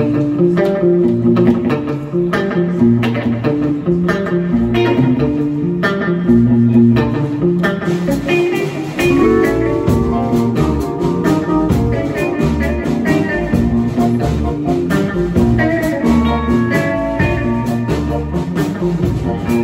Thank mm -hmm. you.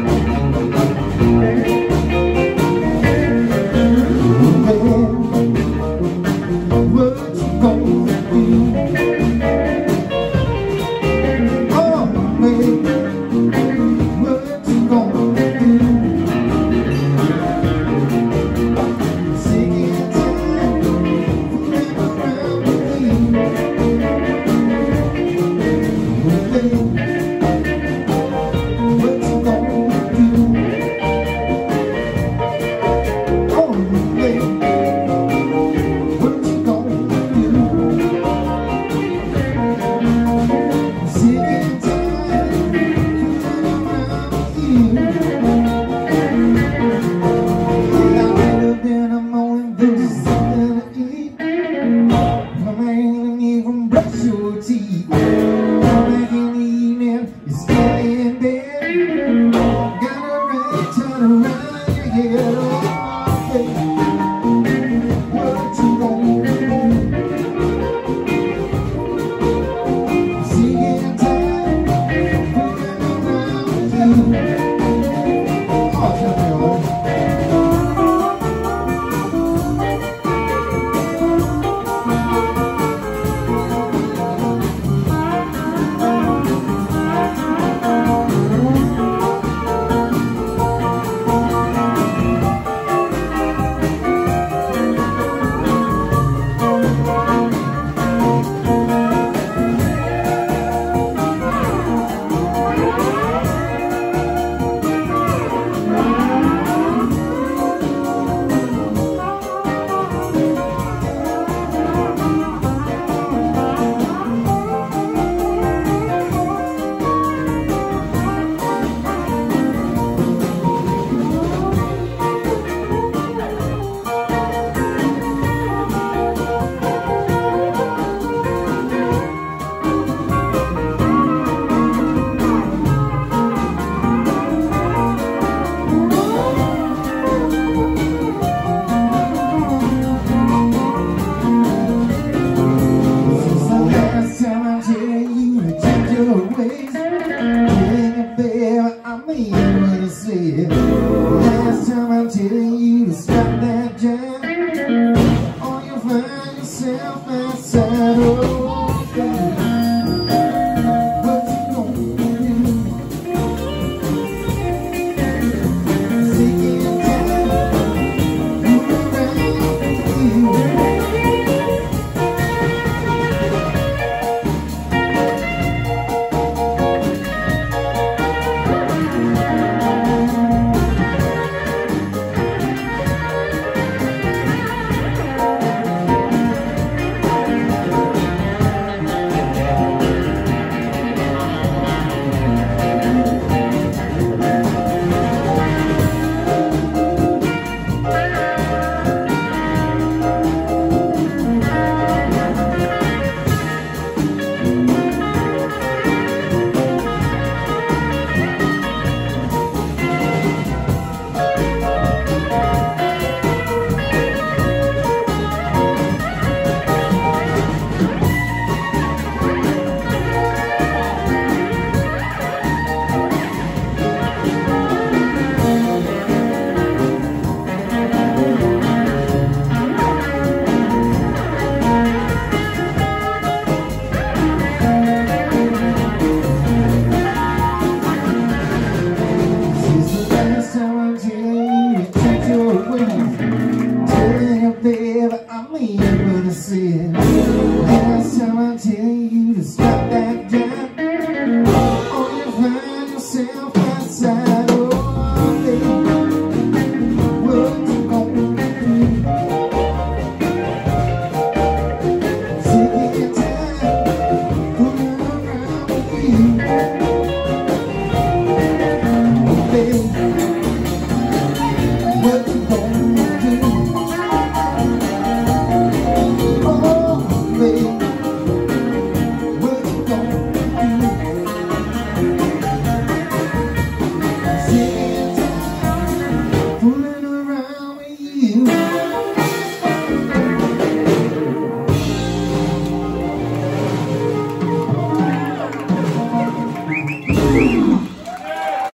you Last time I'm telling you to stop that